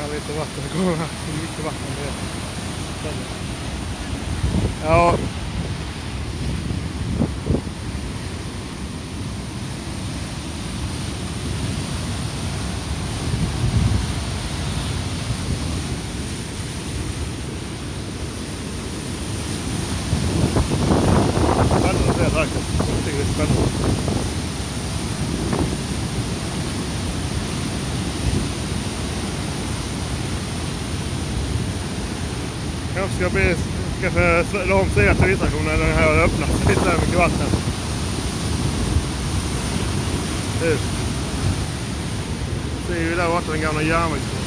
här lite vatten. Det kommer här. Det är mycket vatten. Det är. Ja. Spännande det är faktiskt. Otroligt spännande. Kanske ska bli, kanske få ställa om sida turiststationen när den här har öppnat lite där mycket vatten. Nu Ser ju där borta den gamla järnvägsbron